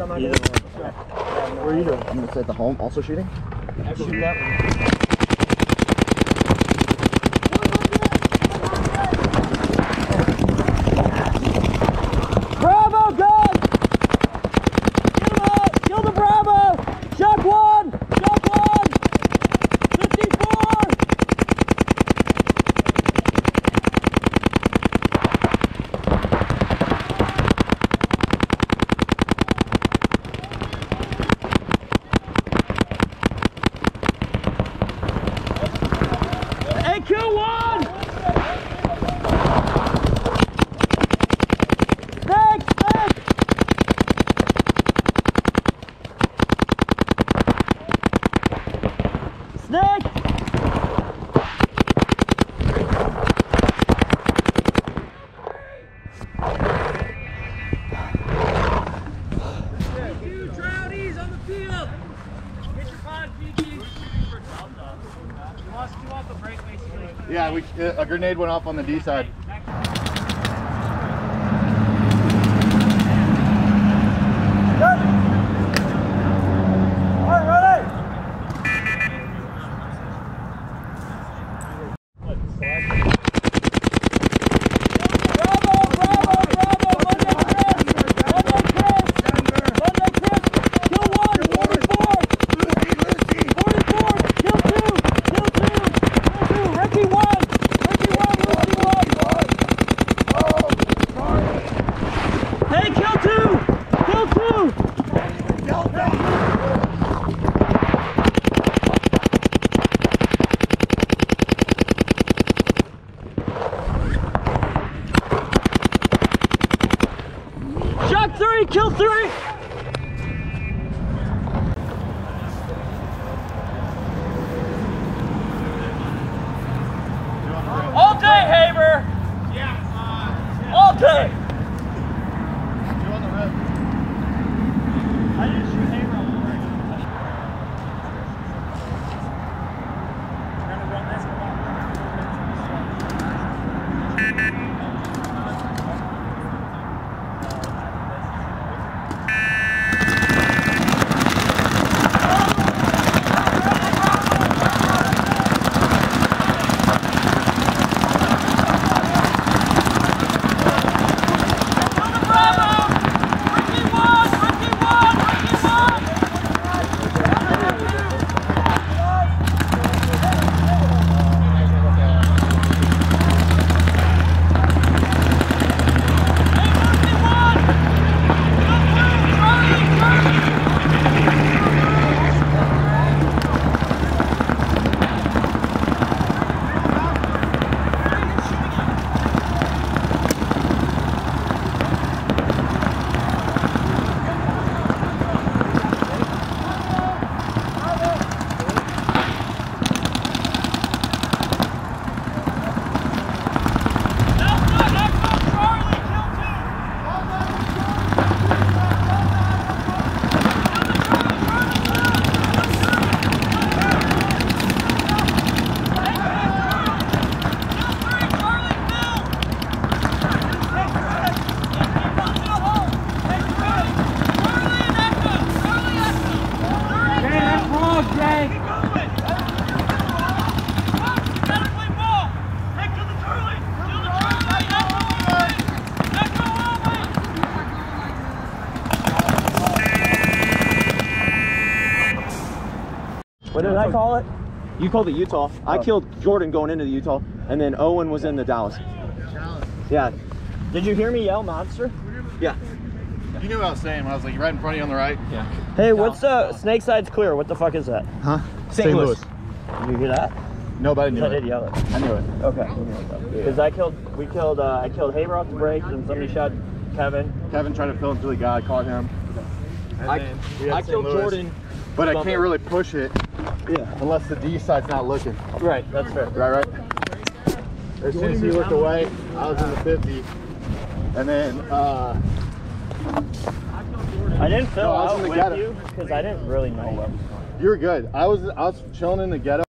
I'm going to. Where are you doing? You going the home also shooting? I shoot that one. Basically. Yeah, we uh, a grenade went off on the D side. Bravo, bravo, bravo! Monday Chris! Monday Chris! Monday Chris! Kill one! 44! 44! Kill two! Kill two! Kill two! Ricky one! Ricky one! Ricky one! Hey, kill two! Kill two! Shot three! Kill three! All day, Haber! Yeah. All day! I didn't shoot Haber on the break. Trying to run this Bravo! What did I call it? You called it Utah. I killed Jordan going into the Utah, and then Owen was in the Dallas. Yeah. Did you hear me yell monster? Yeah. You knew what I was saying. I was like right in front of you on the right. Yeah. Hey, what's uh Snake Side's clear? What the fuck is that? Huh? St. Louis. Did you hear that? Nobody knew I it. did yell it. I knew it. Okay. Because I killed, we killed, uh, I killed Haber off the break, and somebody shot Kevin. Kevin tried to fill until he got. I caught him. I, I killed Louis. Jordan. But I can't really push it Yeah. unless the D side's not looking. Right, that's fair. Right, right. As soon as he looked away, I was in the 50. And then, uh, I didn't fill No, I was out in the with ghetto. you because I didn't really know them. you were good. I was, I was chilling in the ghetto.